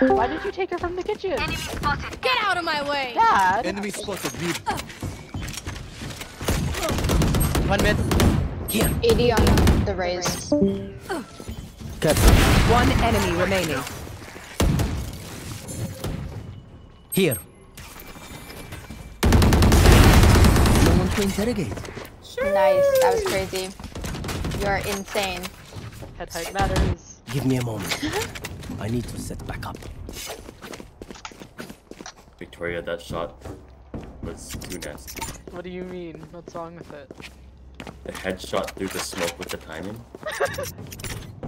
Why did you take her from the kitchen? Get out of my way! Dad! Enemy spotted mid. One mid. Here. 80 on the raise. Cut. One enemy remaining. Here. No one to interrogate. Nice. That was crazy. You're insane. Head height matters. Give me a moment. I need to set back up. Victoria, that shot was too nasty. What do you mean? What's wrong with it? The headshot through the smoke with the timing.